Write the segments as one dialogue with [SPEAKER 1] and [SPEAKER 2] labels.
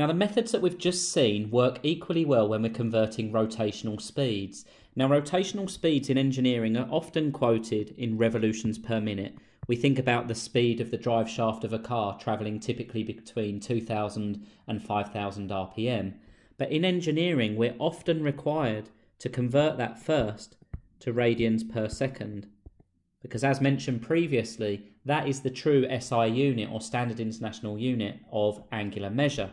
[SPEAKER 1] Now the methods that we've just seen work equally well when we're converting rotational speeds. Now rotational speeds in engineering are often quoted in revolutions per minute. We think about the speed of the drive shaft of a car travelling typically between 2000 and 5000 rpm. But in engineering we're often required to convert that first to radians per second. Because as mentioned previously, that is the true SI unit or standard international unit of angular measure.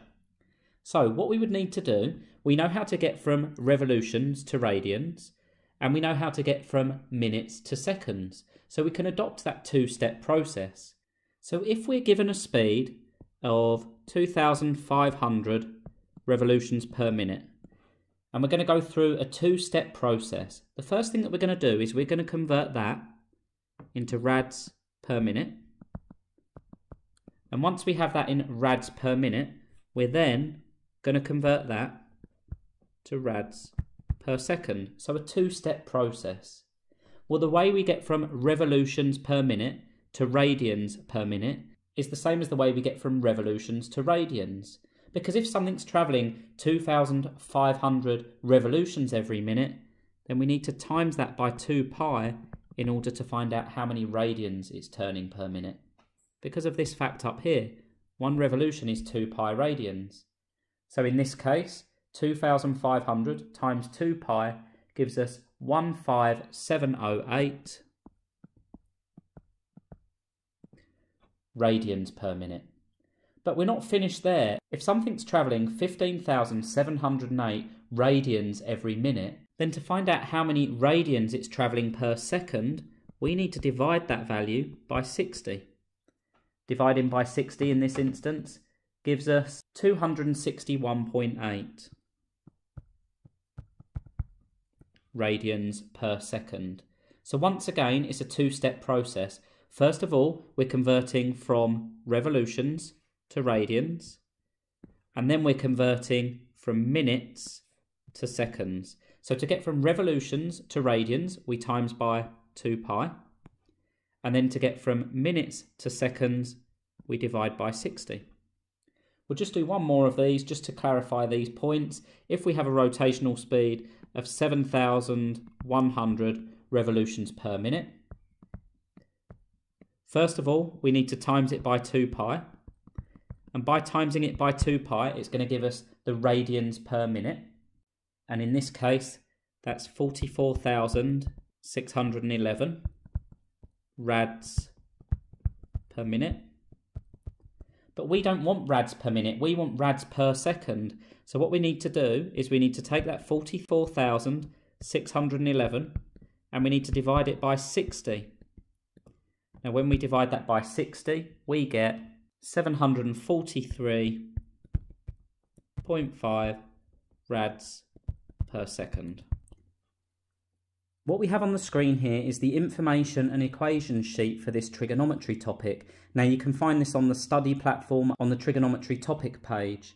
[SPEAKER 1] So what we would need to do, we know how to get from revolutions to radians, and we know how to get from minutes to seconds. So we can adopt that two-step process. So if we're given a speed of 2,500 revolutions per minute, and we're going to go through a two-step process. The first thing that we're going to do is we're going to convert that into rads per minute. And once we have that in rads per minute, we're then going to convert that to rads per second. So a two-step process. Well, the way we get from revolutions per minute to radians per minute is the same as the way we get from revolutions to radians. Because if something's travelling 2,500 revolutions every minute, then we need to times that by 2 pi in order to find out how many radians it's turning per minute. Because of this fact up here, one revolution is 2 pi radians. So in this case, 2,500 times 2 pi gives us 15708 radians per minute. But we're not finished there. If something's travelling 15,708 radians every minute, then to find out how many radians it's travelling per second, we need to divide that value by 60. Dividing by 60 in this instance gives us 261.8 radians per second. So once again, it's a two-step process. First of all, we're converting from revolutions to radians, and then we're converting from minutes to seconds. So to get from revolutions to radians, we times by 2 pi, and then to get from minutes to seconds, we divide by 60. We'll just do one more of these just to clarify these points. If we have a rotational speed of 7,100 revolutions per minute, first of all, we need to times it by 2 pi. And by timesing it by 2 pi, it's going to give us the radians per minute. And in this case, that's 44,611 rads per minute. But we don't want rads per minute, we want rads per second. So what we need to do is we need to take that 44,611 and we need to divide it by 60. Now when we divide that by 60, we get 743.5 rads per second. What we have on the screen here is the information and equation sheet for this trigonometry topic. Now you can find this on the study platform on the trigonometry topic page.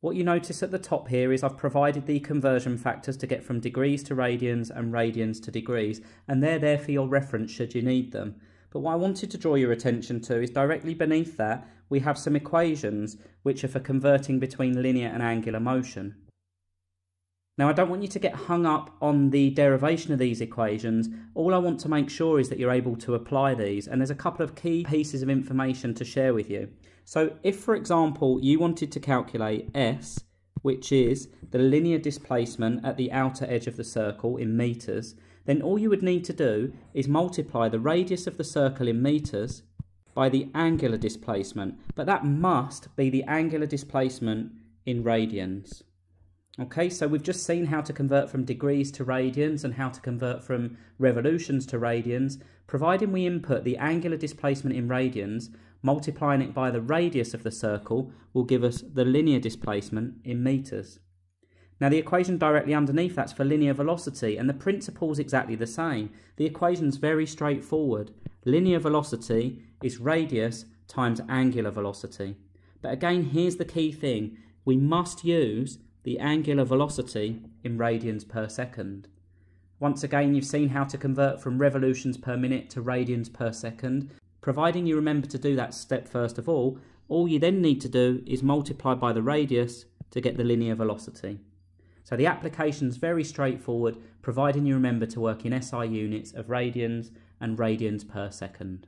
[SPEAKER 1] What you notice at the top here is I've provided the conversion factors to get from degrees to radians and radians to degrees and they're there for your reference should you need them. But what I wanted to draw your attention to is directly beneath that we have some equations which are for converting between linear and angular motion. Now, I don't want you to get hung up on the derivation of these equations. All I want to make sure is that you're able to apply these, and there's a couple of key pieces of information to share with you. So, if, for example, you wanted to calculate S, which is the linear displacement at the outer edge of the circle in metres, then all you would need to do is multiply the radius of the circle in metres by the angular displacement, but that must be the angular displacement in radians. Okay, so we've just seen how to convert from degrees to radians and how to convert from revolutions to radians. Providing we input the angular displacement in radians, multiplying it by the radius of the circle will give us the linear displacement in metres. Now the equation directly underneath that's for linear velocity and the principle is exactly the same. The equation's very straightforward. Linear velocity is radius times angular velocity. But again, here's the key thing. We must use the angular velocity in radians per second. Once again, you've seen how to convert from revolutions per minute to radians per second. Providing you remember to do that step first of all, All you then need to do is multiply by the radius to get the linear velocity. So the application is very straightforward, providing you remember to work in SI units of radians and radians per second.